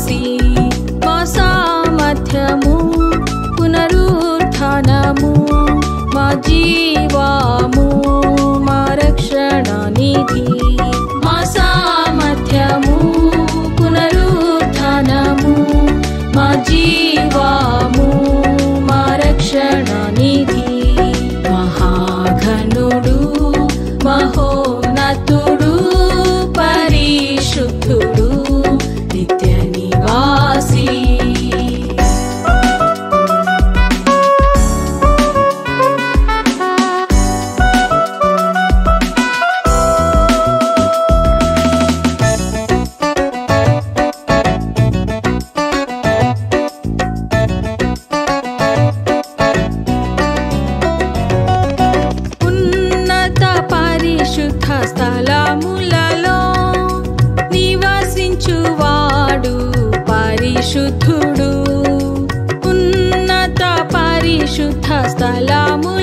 सा मध्यमु पुनरुनमु मा जीवामु मारक्षणानिधि పరిశుద్ధుడు. ఉన్నత పరిశుద్ధ స్థలము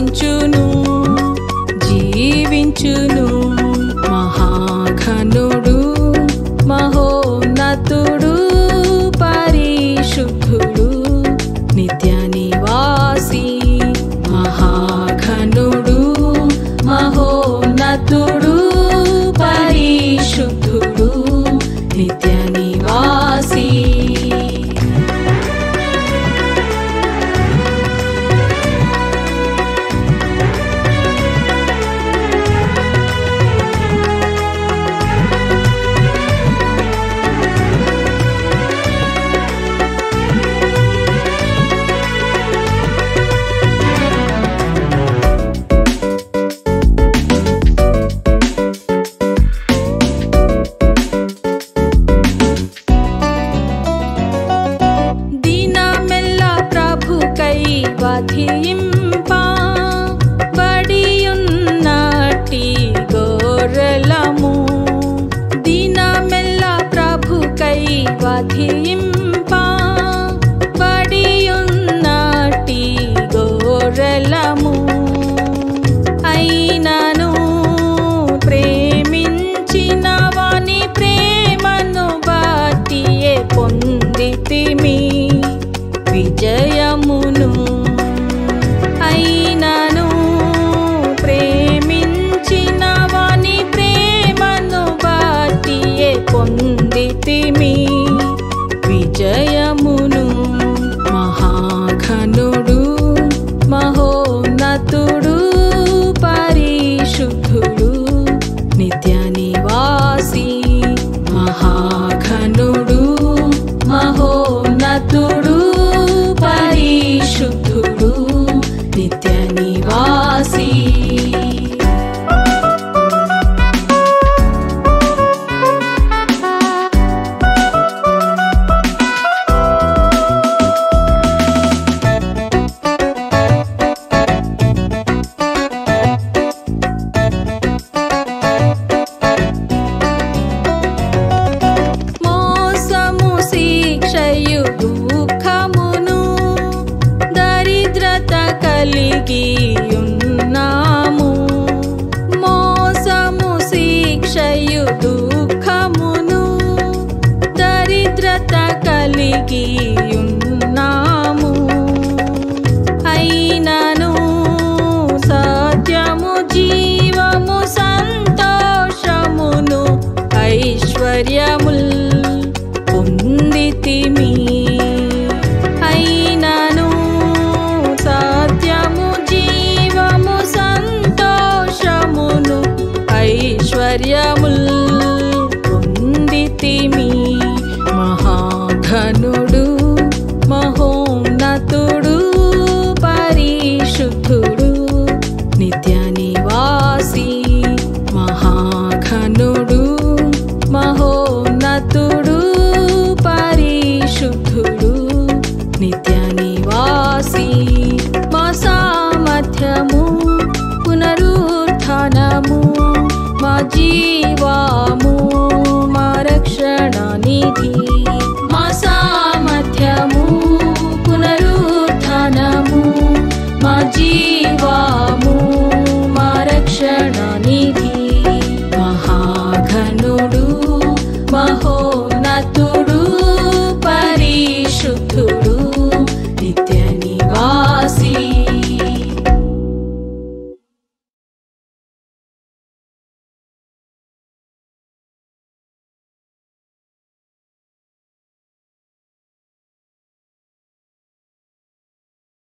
జీవించును జీవించును మహాఘనుడు మహోన్నతుడు పరిశుద్ధుడు నిత్య నివాసి మహాఘనుడు మహోన్నతుడు పరిశుద్ధుడు నిత్య ीयुन्नामुननु सत्यमु जीवमु सन्तोषमुनुश्वर्यमु